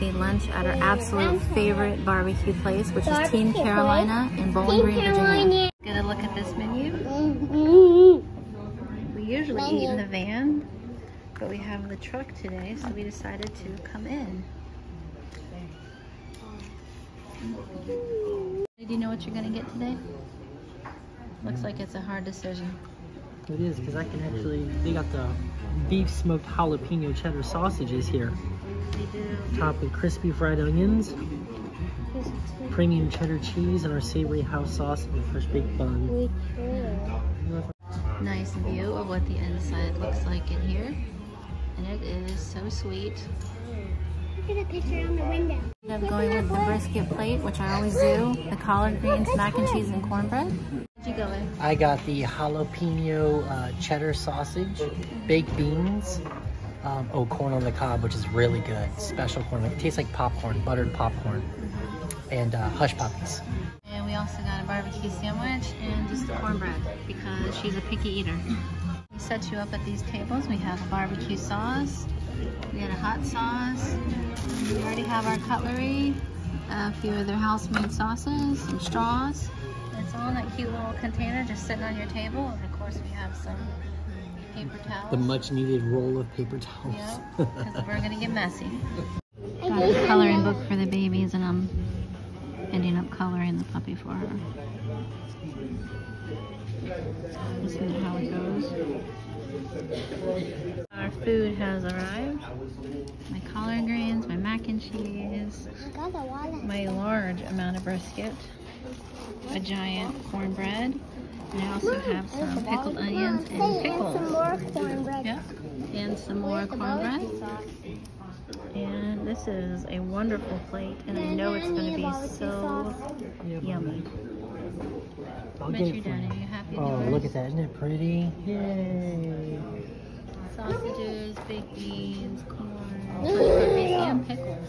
having lunch at our absolute favorite barbecue place, which is Team Carolina in Bowling Green, Virginia. Get a look at this menu. Mm-hmm. We usually eat in the van, but we have the truck today, so we decided to come in. Do you know what you're gonna get today? Looks like it's a hard decision. It is, because I can actually, they got the beef smoked jalapeno cheddar sausages here. Topped with crispy fried onions, premium cheddar cheese, and our savory house sauce and a fresh baked bun. Nice view of what the inside looks like in here. And it is so sweet. Look at the picture on the window. I'm going with the brisket plate, which I always do. The collard greens, mac and cheese, and cornbread. Where'd you go with? I got the jalapeno uh, cheddar sausage, baked beans, um, oh, corn on the cob, which is really good. Special corn. It tastes like popcorn, buttered popcorn, and uh, hush puppies. And we also got a barbecue sandwich and just the cornbread because she's a picky eater. We set you up at these tables. We have barbecue sauce. We had a hot sauce. We already have our cutlery, a few of their house-made sauces, some straws. It's all in that cute little container just sitting on your table. And of course we have some paper towels. The much needed roll of paper towels. Yeah, because we're gonna get messy. Got a coloring book for the babies and I'm ending up coloring the puppy for her. This is how it goes. Our food has arrived. My collard greens, my mac and cheese, I got the wallet. my large amount of brisket, a giant cornbread, and I also have some pickled onions and Say, pickles. And some more cornbread. Yep, and some more Where's the cornbread. And this is a wonderful plate, and I know it's going to be so yummy. I'll get you're it for you. Happy? Oh, look at that. Isn't it pretty? Yay. Sausages, baked beans, corn, hush and pickles.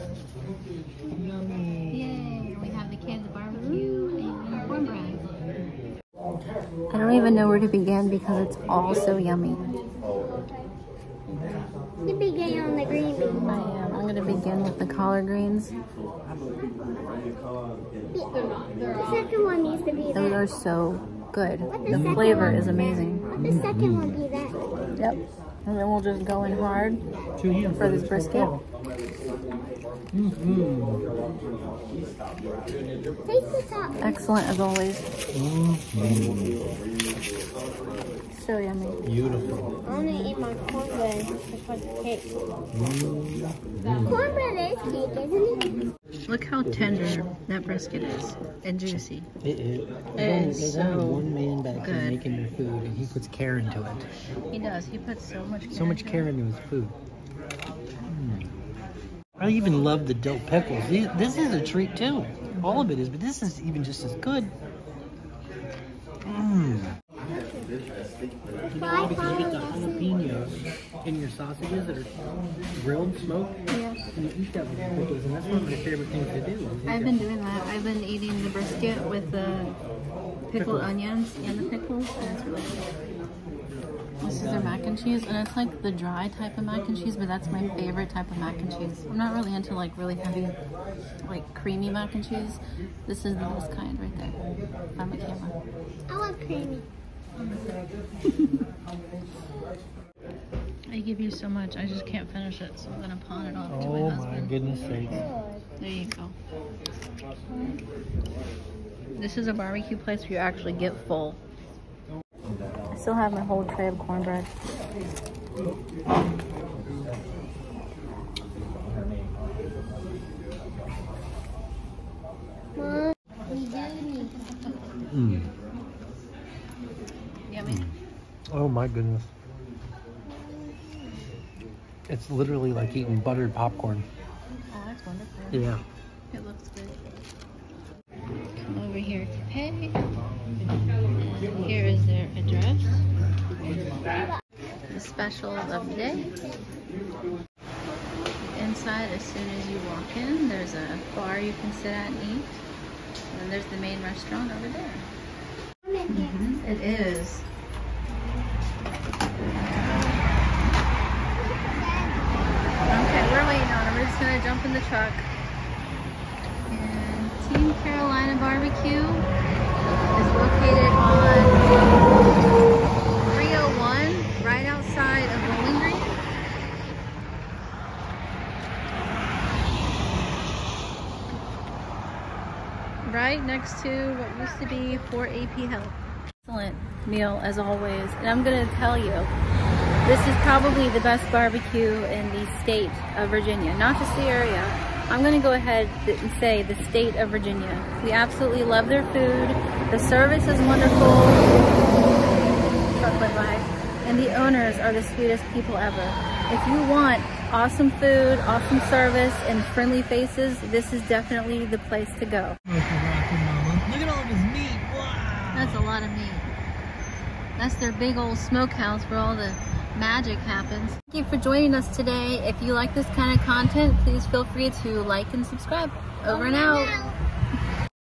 Yummy. Yay! We have the kids' barbecue and cornbread. I don't even know where to begin because it's all so yummy. You begin on the green bean. I am. I'm going to begin with the collard greens. The second one needs to be Those that. are so good. Let The flavor one is amazing. Let the second one be that. Yep. And then we'll just go in hard. For this brisket? Taste the top. Excellent as always. Mm-hmm. So yummy. Beautiful. I want to eat my cornbread before the cake. Mm-hmm. Cornbread is cake, isn't it? Look how tender that brisket is and juicy. It is. It There's only, there's so only one man back here good. making your food, and he puts care into it. He does. He puts so much care So much into care it. into his food. Mm. I even love the dill pickles. This is a treat too. All of it is, but this is even just as good. Mmm. Uh, in your sausages that are grilled, smoked, Yeah. and you eat that with the pickles, and that's one of my favorite things to do. I've been doing that. I've been eating the brisket with the pickled Pickles. onions and the pickles, and it's really good. This is their mac and cheese, and it's like the dry type of mac and cheese, but that's my favorite type of mac and cheese. I'm not really into like really heavy, like creamy mac and cheese. This is the best kind right there. On the camera. I want creamy. I give you so much, I just can't finish it, so I'm gonna pawn it off to my husband. Oh my goodness sakes. There you go. This is a barbecue place where you actually get full. I still have my whole tray of cornbread. Mom, we do need Mm. Yummy. Oh my goodness. It's literally like eating buttered popcorn. Oh, that's wonderful. Yeah. It looks good. Come over here to pay. Here is their address. The special of the day. Inside, as soon as you walk in, there's a bar you can sit at and eat. And there's the main restaurant over there. Mm-hmm. It is. Okay, we're waiting on them. We're just jump in the truck. And Team Carolina Barbecue is located on 301, right outside of Bowling Green. Right next to what used to be Fort AP Hill. Excellent meal as always. And I'm gonna tell you, this is probably the best barbecue in the state of Virginia, not just the area. I'm gonna go ahead and say the state of Virginia. We absolutely love their food. The service is wonderful. By. And the owners are the sweetest people ever. If you want awesome food, awesome service, and friendly faces, this is definitely the place to go. Look at all this meat. Wow. That's a lot of meat. That's their big old smokehouse where all the magic happens. Thank you for joining us today. If you like this kind of content, please feel free to like and subscribe. Over and out.